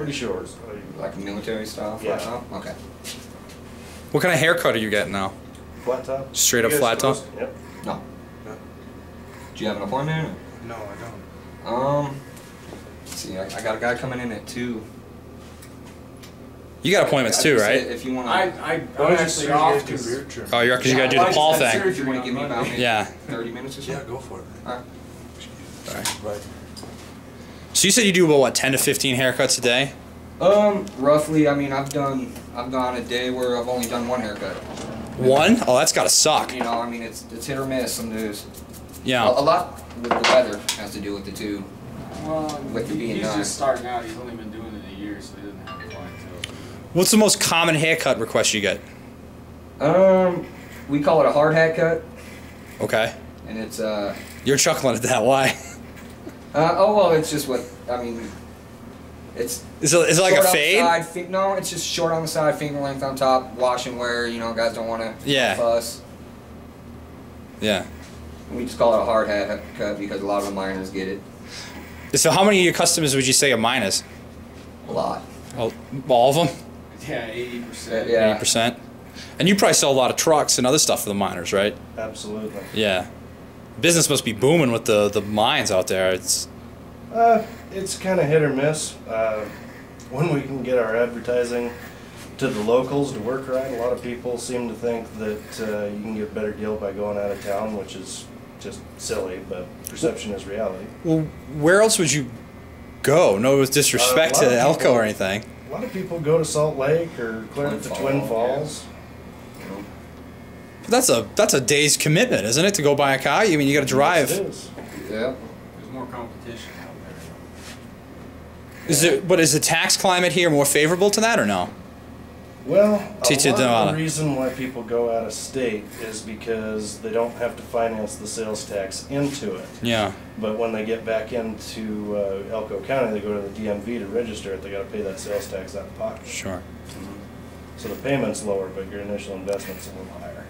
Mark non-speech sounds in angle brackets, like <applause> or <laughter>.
Pretty short. Like military style flat Yeah. top? Okay. What kind of haircut are you getting now? Flat top. Straight up flat top? Yep. No. No. Do you have an appointment? No, I don't. Um, let's see, I, I got a guy coming in at 2. You got appointments too, right? If you want I, to. I, I'm actually off because Oh, you're because you gotta do the Paul thing. If you want to give me about Yeah. 30 minutes or so? Yeah, go for it. Alright. Right. So you said you do about what, 10 to 15 haircuts a day? Um, roughly, I mean, I've done, I've gone a day where I've only done one haircut. One? Oh, that's gotta suck. You know, I mean, it's, it's hit or miss. Some days. A, a lot with the weather has to do with the two. Well, With it he- being he's done. just starting out. He's only been doing it a year, so he doesn't have a clientele. What's the most common haircut request you get? Um, we call it a hard hat cut, Okay. and it's uh, You're chuckling at that. Why? <laughs> uh oh well, it's just what I mean. It's Is it, is it like a on the fade? Side, fi- no, it's just short on the side, finger length on top, wash and wear. You know, guys don't want to Yeah. fuss. Yeah. We just call it a hard hat cut because a lot of the miners get it So how many of your customers would you say are miners? a lot. All, all of them? Yeah, eighty percent. Yeah. 80%? And you probably sell a lot of trucks and other stuff for the miners, right? Absolutely. Yeah. Business must be booming with the, the mines out there. It's Uh, it's kind of hit or miss. Uh, when we can get our advertising to the locals to work right, a lot of people seem to think that uh, you can get a better deal by going out of town, which is just silly, but perception is reality. well, where else would you go? No with disrespect Uh, to Elko people- or anything. A lot of people go to Salt Lake or clear Twin to Falls, Twin. Falls. You know? But that's a that's a day's commitment, isn't it? To go buy a car. I mean, you got to drive. Yes, it is. Yeah. There's more competition out there. Is it? But is the tax climate here more favorable to that or no? Well, a lot of the reason why people go out of state is because they don't have to finance the sales tax into it. Yeah. But when they get back into uh, Elko County, they go to the DMV to register it. They got to pay that sales tax out of pocket. Sure. So the payment's lower, but your initial investment's a little higher.